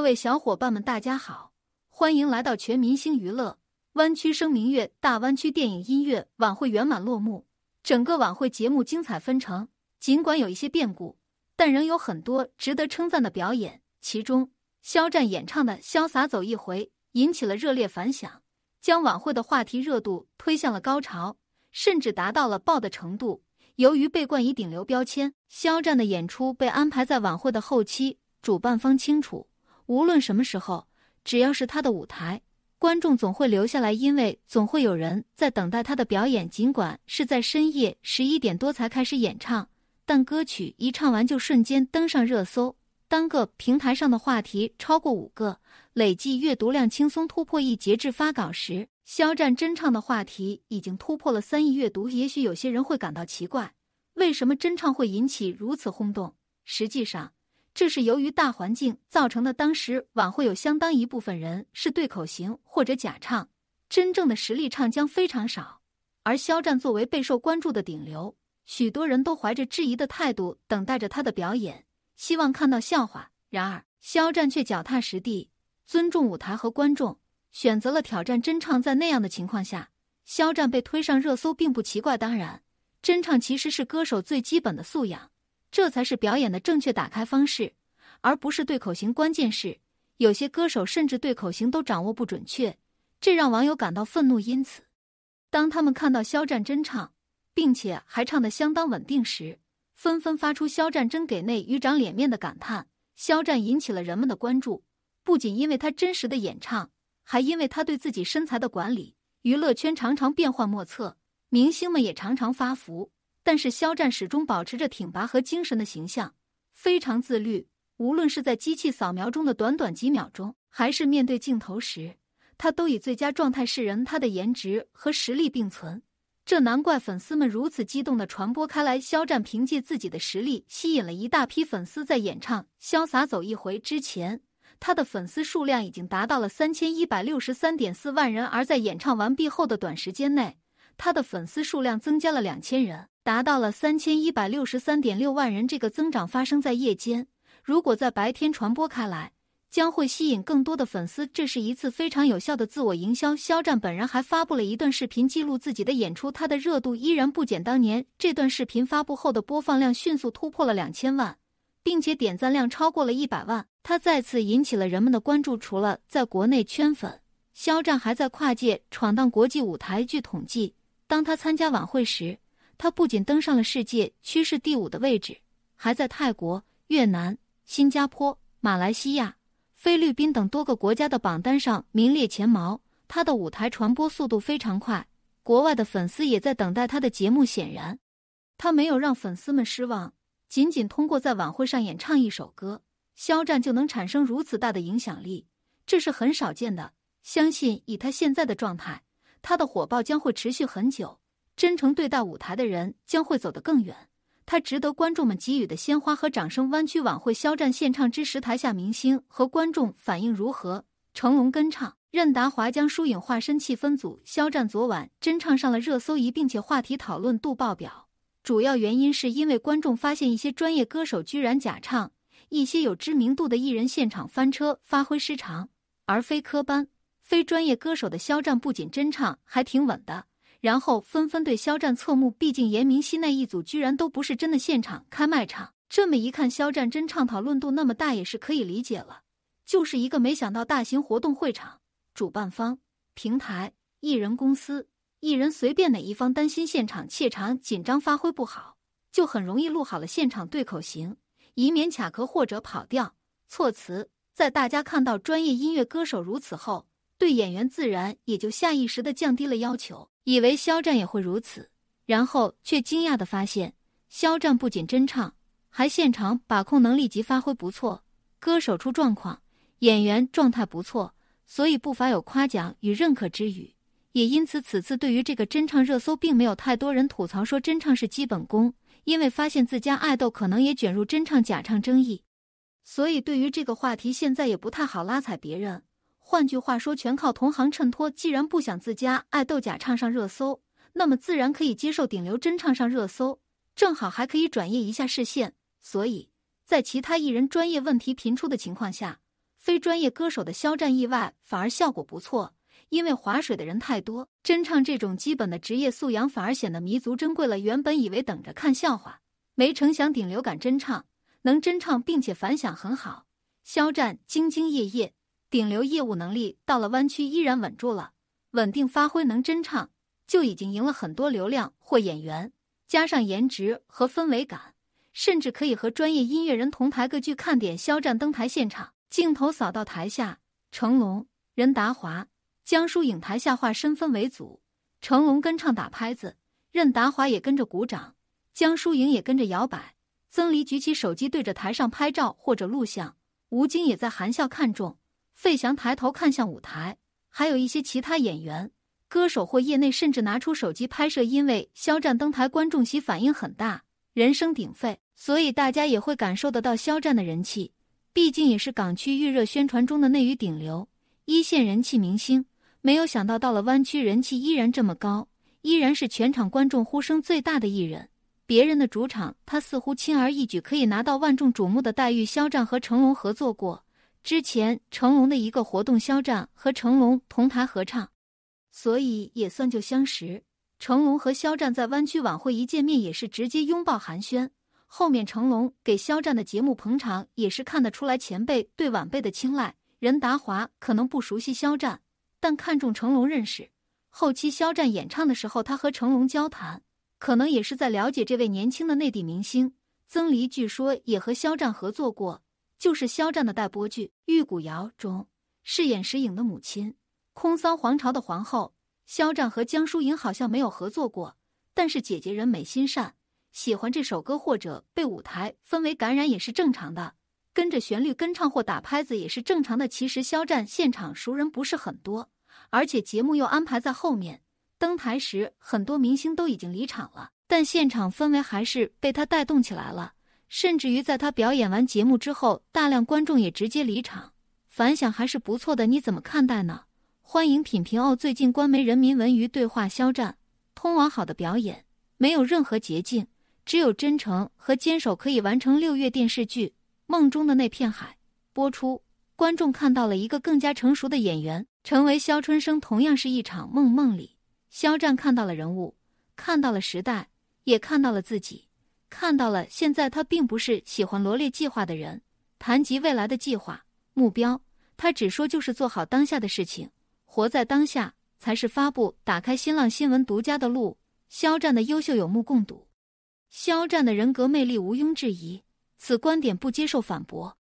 各位小伙伴们，大家好，欢迎来到全明星娱乐。湾区声明月大湾区电影音乐晚会圆满落幕，整个晚会节目精彩纷呈。尽管有一些变故，但仍有很多值得称赞的表演。其中，肖战演唱的《潇洒走一回》引起了热烈反响，将晚会的话题热度推向了高潮，甚至达到了爆的程度。由于被冠以顶流标签，肖战的演出被安排在晚会的后期。主办方清楚。无论什么时候，只要是他的舞台，观众总会留下来，因为总会有人在等待他的表演。尽管是在深夜十一点多才开始演唱，但歌曲一唱完就瞬间登上热搜，单个平台上的话题超过五个，累计阅读量轻松突破亿。截至发稿时，肖战真唱的话题已经突破了三亿阅读。也许有些人会感到奇怪，为什么真唱会引起如此轰动？实际上。这是由于大环境造成的。当时晚会有相当一部分人是对口型或者假唱，真正的实力唱将非常少。而肖战作为备受关注的顶流，许多人都怀着质疑的态度等待着他的表演，希望看到笑话。然而，肖战却脚踏实地，尊重舞台和观众，选择了挑战真唱。在那样的情况下，肖战被推上热搜并不奇怪。当然，真唱其实是歌手最基本的素养。这才是表演的正确打开方式，而不是对口型。关键是有些歌手甚至对口型都掌握不准确，这让网友感到愤怒。因此，当他们看到肖战真唱，并且还唱得相当稳定时，纷纷发出“肖战真给内娱长脸面”的感叹。肖战引起了人们的关注，不仅因为他真实的演唱，还因为他对自己身材的管理。娱乐圈常常变幻莫测，明星们也常常发福。但是肖战始终保持着挺拔和精神的形象，非常自律。无论是在机器扫描中的短短几秒钟，还是面对镜头时，他都以最佳状态示人。他的颜值和实力并存，这难怪粉丝们如此激动的传播开来。肖战凭借自己的实力吸引了一大批粉丝。在演唱《潇洒走一回》之前，他的粉丝数量已经达到了三千一百六十三点四万人，而在演唱完毕后的短时间内，他的粉丝数量增加了两千人。达到了三千一百六十三点六万人，这个增长发生在夜间。如果在白天传播开来，将会吸引更多的粉丝。这是一次非常有效的自我营销。肖战本人还发布了一段视频记录自己的演出，他的热度依然不减。当年这段视频发布后的播放量迅速突破了两千万，并且点赞量超过了一百万。他再次引起了人们的关注。除了在国内圈粉，肖战还在跨界闯荡国际舞台。据统计，当他参加晚会时，他不仅登上了世界趋势第五的位置，还在泰国、越南、新加坡、马来西亚、菲律宾等多个国家的榜单上名列前茅。他的舞台传播速度非常快，国外的粉丝也在等待他的节目。显然，他没有让粉丝们失望。仅仅通过在晚会上演唱一首歌，肖战就能产生如此大的影响力，这是很少见的。相信以他现在的状态，他的火爆将会持续很久。真诚对待舞台的人将会走得更远，他值得观众们给予的鲜花和掌声。湾区晚会肖战献唱之时，台下明星和观众反应如何？成龙跟唱，任达华将疏影化身气氛组。肖战昨晚真唱上了热搜仪，并且话题讨论度爆表。主要原因是因为观众发现一些专业歌手居然假唱，一些有知名度的艺人现场翻车，发挥失常，而非科班、非专业歌手的肖战不仅真唱，还挺稳的。然后纷纷对肖战侧目，毕竟严明熙那一组居然都不是真的现场开卖场。这么一看，肖战真唱讨论度那么大也是可以理解了。就是一个没想到，大型活动会场、主办方、平台、艺人公司、艺人随便哪一方担心现场怯场、紧张发挥不好，就很容易录好了现场对口型，以免卡壳或者跑调、措辞。在大家看到专业音乐歌手如此后，对演员自然也就下意识的降低了要求。以为肖战也会如此，然后却惊讶的发现，肖战不仅真唱，还现场把控能力及发挥不错。歌手出状况，演员状态不错，所以不乏有夸奖与认可之语。也因此，此次对于这个真唱热搜，并没有太多人吐槽说真唱是基本功，因为发现自家爱豆可能也卷入真唱假唱争议，所以对于这个话题，现在也不太好拉踩别人。换句话说，全靠同行衬托。既然不想自家爱豆假唱上热搜，那么自然可以接受顶流真唱上热搜，正好还可以转移一下视线。所以在其他艺人专业问题频出的情况下，非专业歌手的肖战意外反而效果不错，因为划水的人太多，真唱这种基本的职业素养反而显得弥足珍贵了。原本以为等着看笑话，没成想顶流敢真唱，能真唱并且反响很好。肖战兢兢业业，顶流业务能力到了湾区依然稳住了，稳定发挥能真唱就已经赢了很多流量或演员，加上颜值和氛围感，甚至可以和专业音乐人同台。各具看点，肖战登台现场。镜头扫到台下，成龙、任达华、江疏影台下化身氛围组，成龙跟唱打拍子，任达华也跟着鼓掌，江疏影也跟着摇摆。曾黎举起手机对着台上拍照或者录像，吴京也在含笑看中，费翔抬头看向舞台，还有一些其他演员、歌手或业内甚至拿出手机拍摄。因为肖战登台，观众席反应很大，人声鼎沸，所以大家也会感受得到肖战的人气。毕竟也是港区预热宣传中的内娱顶流、一线人气明星，没有想到到了湾区人气依然这么高，依然是全场观众呼声最大的艺人。别人的主场，他似乎轻而易举可以拿到万众瞩目的待遇。肖战和成龙合作过，之前成龙的一个活动，肖战和成龙同台合唱，所以也算就相识。成龙和肖战在湾区晚会一见面，也是直接拥抱寒暄。后面成龙给肖战的节目捧场，也是看得出来前辈对晚辈的青睐。任达华可能不熟悉肖战，但看中成龙认识。后期肖战演唱的时候，他和成龙交谈，可能也是在了解这位年轻的内地明星。曾黎据说也和肖战合作过，就是肖战的待播剧《玉骨遥》中饰演石颖的母亲，空骚皇朝的皇后。肖战和江疏影好像没有合作过，但是姐姐人美心善。喜欢这首歌或者被舞台氛围感染也是正常的，跟着旋律跟唱或打拍子也是正常的。其实肖战现场熟人不是很多，而且节目又安排在后面，登台时很多明星都已经离场了，但现场氛围还是被他带动起来了。甚至于在他表演完节目之后，大量观众也直接离场，反响还是不错的。你怎么看待呢？欢迎品评哦。最近官媒人民文娱对话肖战，通往好的表演没有任何捷径。只有真诚和坚守可以完成六月电视剧《梦中的那片海》播出，观众看到了一个更加成熟的演员，成为肖春生，同样是一场梦。梦里，肖战看到了人物，看到了时代，也看到了自己，看到了现在他并不是喜欢罗列计划的人。谈及未来的计划目标，他只说就是做好当下的事情，活在当下才是发布。打开新浪新闻独家的路，肖战的优秀有目共睹。肖战的人格魅力毋庸置疑，此观点不接受反驳。